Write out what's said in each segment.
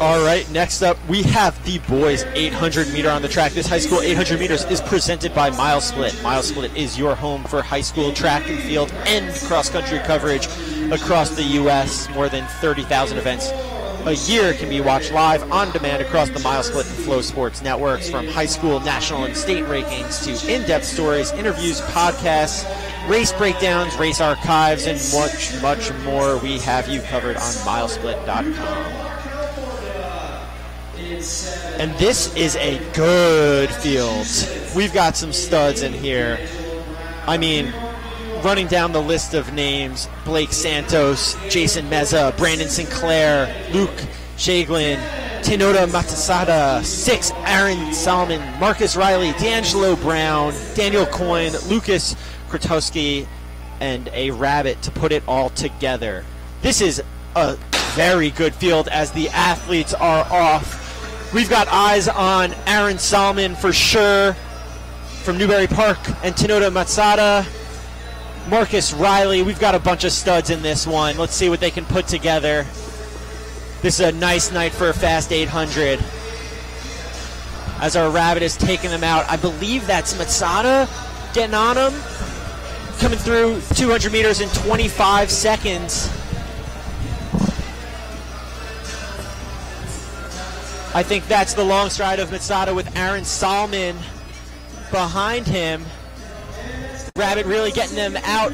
All right, next up we have the boys 800 meter on the track. This high school 800 meters is presented by MileSplit. Mile Split is your home for high school track and field and cross country coverage across the U.S. More than 30,000 events a year can be watched live on demand across the MileSplit and FloSports networks from high school, national, and state rankings to in depth stories, interviews, podcasts, race breakdowns, race archives, and much, much more. We have you covered on milesplit.com. And this is a good field. We've got some studs in here. I mean, running down the list of names Blake Santos, Jason Meza, Brandon Sinclair, Luke Shaglin, Tinoda Matsatsa, six Aaron Sahlman, Marcus Riley, D'Angelo Brown, Daniel Coyne, Lucas Krotowski, and a rabbit to put it all together. This is a very good field as the athletes are off. We've got eyes on Aaron Sahlman for sure from Newbury Park and Tinoda Matsatsa. Marcus Riley. We've got a bunch of studs in this one. Let's see what they can put together. This is a nice night for a fast 800. As our rabbit is taking them out, I believe that's Matsatsa getting on them. Coming through 200 meters in 25 seconds. I think that's the long stride of Matsatsa with Aaron Sahlman behind him. Rabbit really getting them out.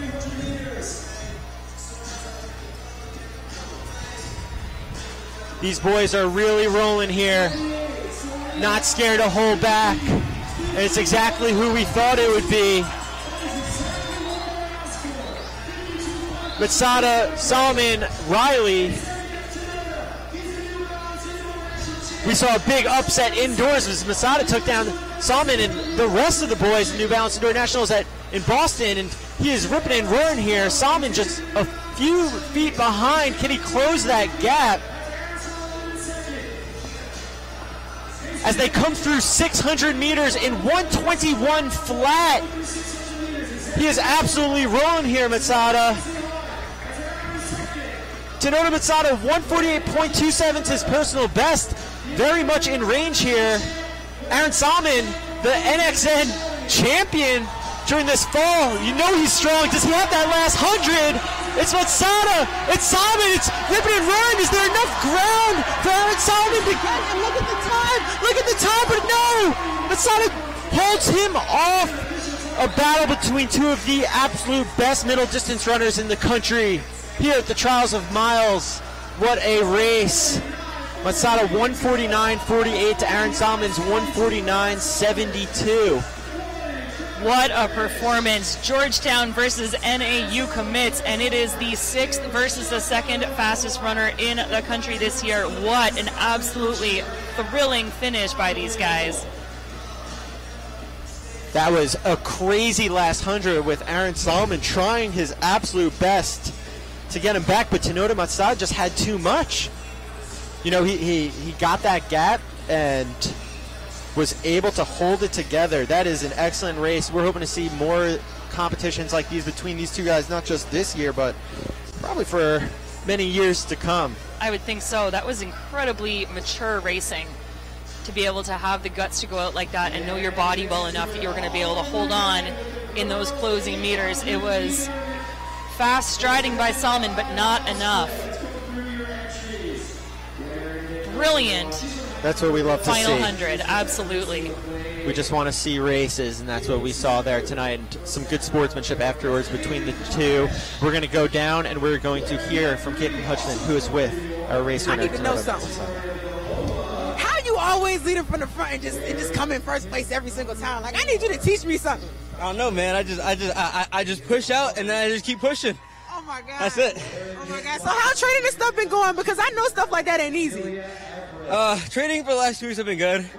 These boys are really rolling here. Not scared to hold back. It's exactly who we thought it would be. Matsatsa, Sahlman, Riley. We saw a big upset indoors as Matsatsa took down Sahlman and the rest of the boys in New Balance Indoor Nationals at in Boston, and he is ripping and roaring here. Sahlman just a few feet behind. Can he close that gap? As they come through 600 meters in 121 flat. He is absolutely rolling here, Matsatsa. Tinoda Matsatsa, 148.27 is his personal best. Very much in range here. Aaron Sahlman, the NXN champion during this fall. You know he's strong. Does he have that last hundred? It's Matsatsa. It's Sahlman. It's ripping and roaring. Is there enough ground for Aaron Sahlman to get? And look at the time. Look at the time. But no, Matsatsa holds him off. A battle between two of the absolute best middle distance runners in the country here at the Trials of Miles. What a race. Matsatsa 149.48 to Aaron Sahlman's 149.72. What a performance. Georgetown versus NAU commits, and it is the sixth versus the second fastest runner in the country this year. What an absolutely thrilling finish by these guys. That was a crazy last hundred with Aaron Sahlman trying his absolute best to get him back, but Tinoda Matsatsa just had too much. You know, he, he, he got that gap and was able to hold it together. That is an excellent race. We're hoping to see more competitions like these between these two guys, not just this year, but probably for many years to come. I would think so. That was incredibly mature racing to be able to have the guts to go out like that and know your body well enough that you're going to be able to hold on in those closing meters. It was fast striding by Sahlman, but not enough. Brilliant. That's what we love to Final see. hundred, absolutely. We just want to see races, and that's what we saw there tonight. And some good sportsmanship afterwards between the two. We're going to go down, and we're going to hear from Caitlin Hutchinson, who is with our race winner. I winner. need to know something. How you always leading from the front and just and just come in first place every single time? Like I need you to teach me something. I don't know, man. I just, I just, I, I I just push out and then I just keep pushing. Oh my god. That's it. Oh my god. So how training and stuff been going? Because I know stuff like that ain't easy. Uh, training for the last two weeks have been good.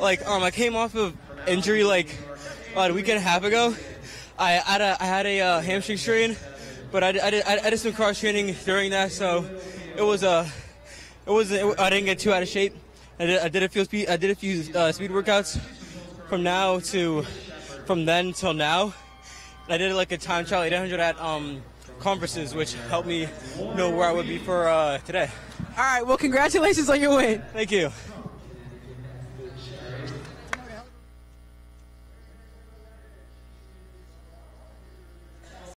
Like, um, I came off of injury like about a week and a half ago. I had a, I had a uh, hamstring strain, but I, did- I, did, I did some cross training during that, so it was uh, it was it, I didn't get too out of shape. I did, I did a few speed, I did a few uh, speed workouts from now to from then till now. I did like a time trial 800 at um Converses, which helped me know where I would be for uh, today. All right. Well, congratulations on your win. Thank you.